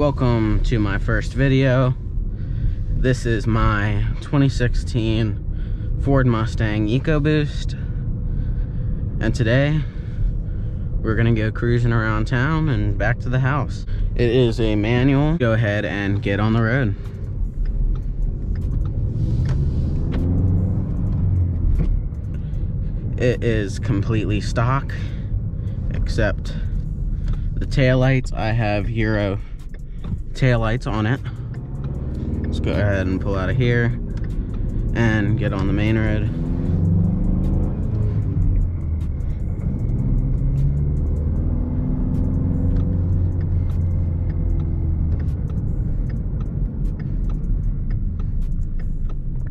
welcome to my first video. This is my 2016 Ford Mustang EcoBoost. And today we're gonna go cruising around town and back to the house. It is a manual. Go ahead and get on the road. It is completely stock except the tail lights I have Euro tail lights on it. Let's go ahead and pull out of here and get on the main road.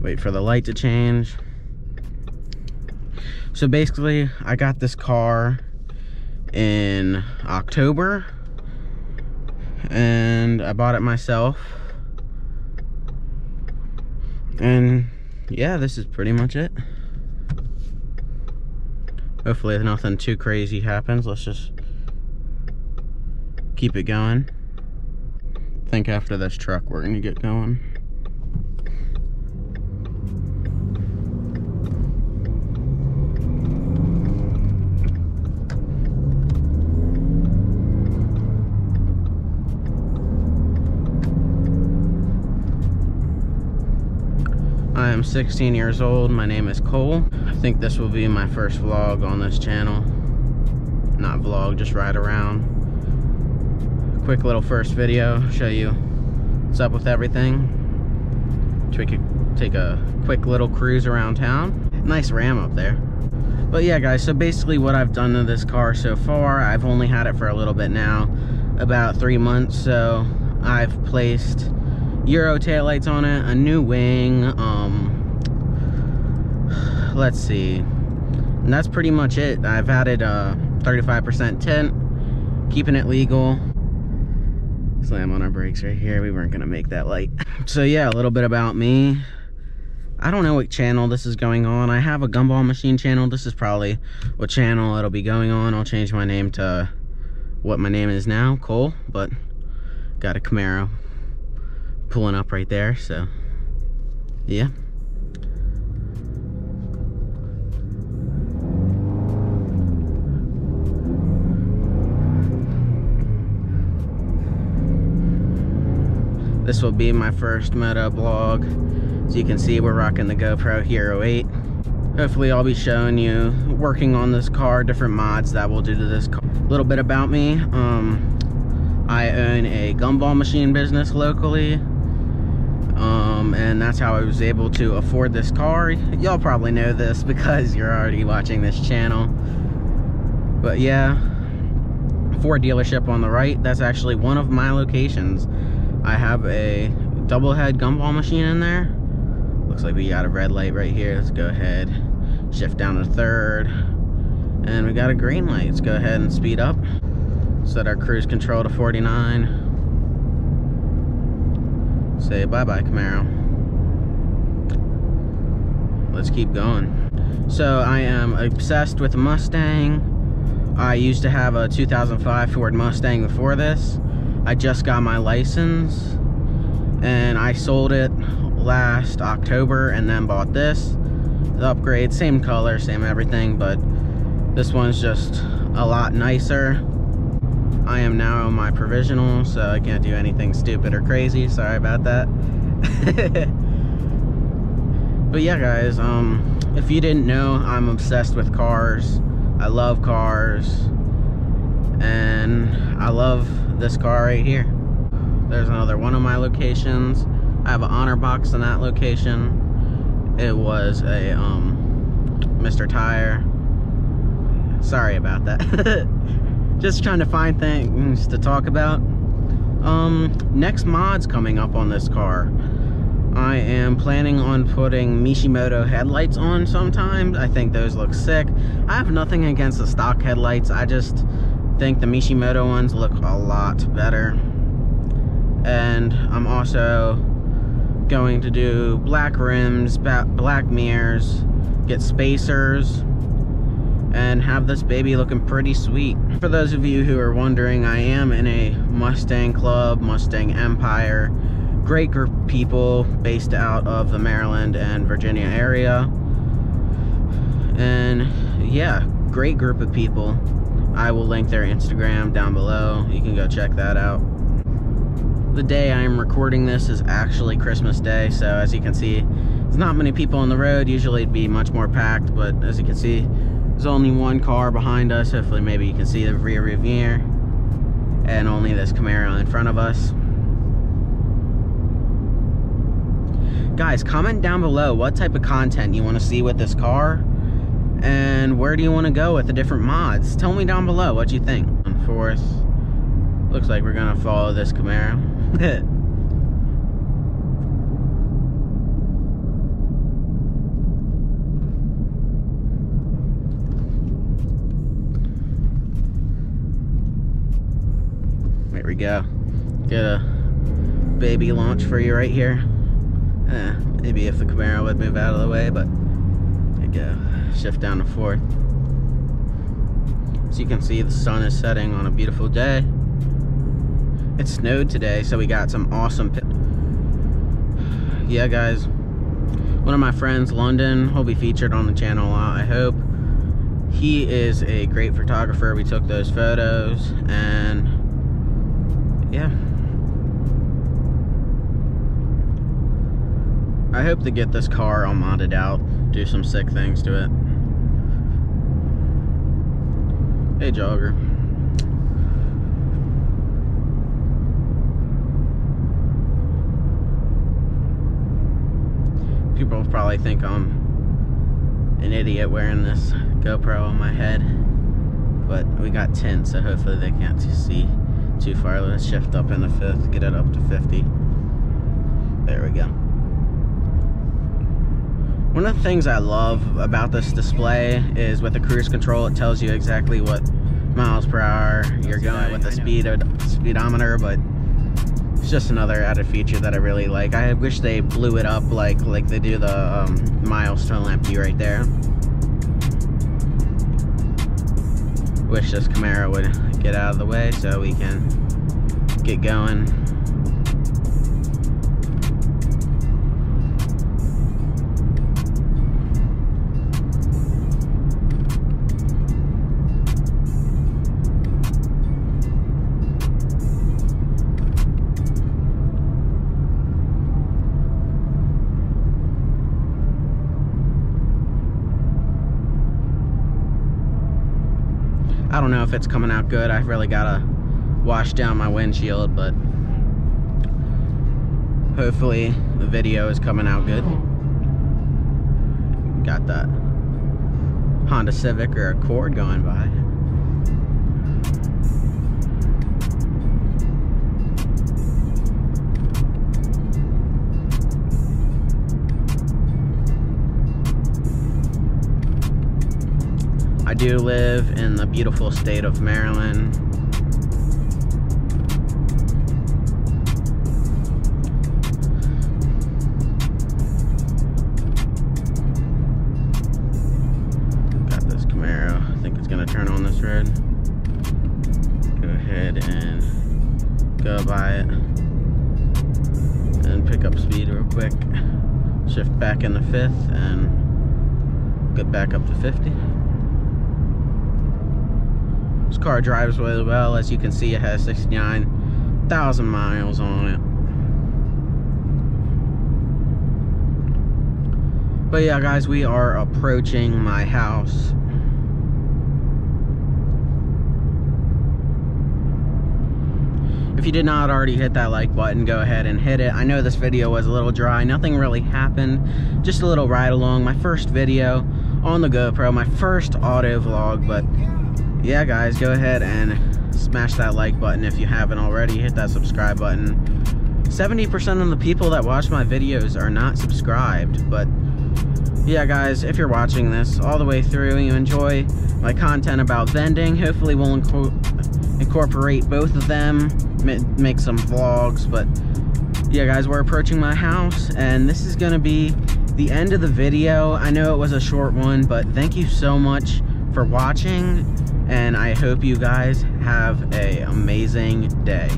Wait for the light to change. So basically, I got this car in October and I bought it myself. And yeah, this is pretty much it. Hopefully nothing too crazy happens. Let's just keep it going. I think after this truck we're gonna get going. I am 16 years old. My name is Cole. I think this will be my first vlog on this channel. Not vlog, just ride around. Quick little first video, show you what's up with everything. So we could take a quick little cruise around town. Nice Ram up there. But yeah guys, so basically what I've done to this car so far, I've only had it for a little bit now, about three months, so I've placed Euro taillights on it, a new wing, um, let's see. And that's pretty much it. I've added a 35% tint, keeping it legal. Slam on our brakes right here. We weren't gonna make that light. So yeah, a little bit about me. I don't know what channel this is going on. I have a gumball machine channel. This is probably what channel it'll be going on. I'll change my name to what my name is now, Cole, but got a Camaro pulling up right there so yeah. This will be my first moto blog. As you can see we're rocking the GoPro Hero 8 hopefully I'll be showing you working on this car different mods that we'll do to this car. A little bit about me. Um, I own a gumball machine business locally um, and that's how I was able to afford this car. Y'all probably know this because you're already watching this channel. But yeah, Ford dealership on the right, that's actually one of my locations. I have a double head gumball machine in there. Looks like we got a red light right here. Let's go ahead, shift down to third. And we got a green light. Let's go ahead and speed up. Set our cruise control to 49 say bye-bye Camaro. Let's keep going. So I am obsessed with Mustang. I used to have a 2005 Ford Mustang before this. I just got my license and I sold it last October and then bought this. The upgrade, same color, same everything, but this one's just a lot nicer. I am now on my provisional, so I can't do anything stupid or crazy. Sorry about that. but yeah, guys, um, if you didn't know, I'm obsessed with cars. I love cars. And I love this car right here. There's another one of my locations. I have an honor box in that location. It was a um, Mr. Tire. Sorry about that. just trying to find things to talk about. Um, next mod's coming up on this car. I am planning on putting Mishimoto headlights on sometimes. I think those look sick. I have nothing against the stock headlights. I just think the Mishimoto ones look a lot better. And I'm also going to do black rims, black mirrors, get spacers, and have this baby looking pretty sweet. For those of you who are wondering, I am in a Mustang Club, Mustang Empire. Great group of people based out of the Maryland and Virginia area. And yeah, great group of people. I will link their Instagram down below. You can go check that out. The day I am recording this is actually Christmas Day, so as you can see, there's not many people on the road. Usually it'd be much more packed, but as you can see, there's only one car behind us. Hopefully maybe you can see the rear view mirror. And only this Camaro in front of us. Guys, comment down below what type of content you want to see with this car and where do you want to go with the different mods? Tell me down below what you think. On fourth, looks like we're gonna follow this Camaro. there we go. Get a baby launch for you right here. Eh, maybe if the Camaro would move out of the way, but there you go shift down to fourth. As you can see, the sun is setting on a beautiful day. It snowed today, so we got some awesome Yeah, guys. One of my friends, London, will be featured on the channel a lot, I hope. He is a great photographer. We took those photos, and yeah. I hope to get this car all modded out, do some sick things to it. Hey, jogger. People probably think I'm an idiot wearing this GoPro on my head. But we got tint, so hopefully they can't see too far. Let's shift up in the fifth, get it up to 50. There we go. One of the things I love about this display is with the cruise control, it tells you exactly what miles per hour you're going with the speed speedometer, but it's just another added feature that I really like. I wish they blew it up like like they do the um, milestone lamp view right there. Wish this Camaro would get out of the way so we can get going. I don't know if it's coming out good. I've really got to wash down my windshield, but hopefully the video is coming out good. Got that Honda Civic or Accord going by. Do live in the beautiful state of Maryland. Got this Camaro. I think it's gonna turn on this road. Go ahead and go by it. And pick up speed real quick. Shift back in the fifth and get back up to 50. This car drives really well. As you can see, it has 69,000 miles on it. But yeah, guys, we are approaching my house. If you did not already hit that like button, go ahead and hit it. I know this video was a little dry. Nothing really happened. Just a little ride along. My first video on the GoPro. My first auto vlog, but yeah guys go ahead and smash that like button if you haven't already. Hit that subscribe button. 70% of the people that watch my videos are not subscribed but yeah guys if you're watching this all the way through and you enjoy my content about vending hopefully we'll inc incorporate both of them make some vlogs but yeah guys we're approaching my house and this is gonna be the end of the video. I know it was a short one but thank you so much for watching, and I hope you guys have a amazing day.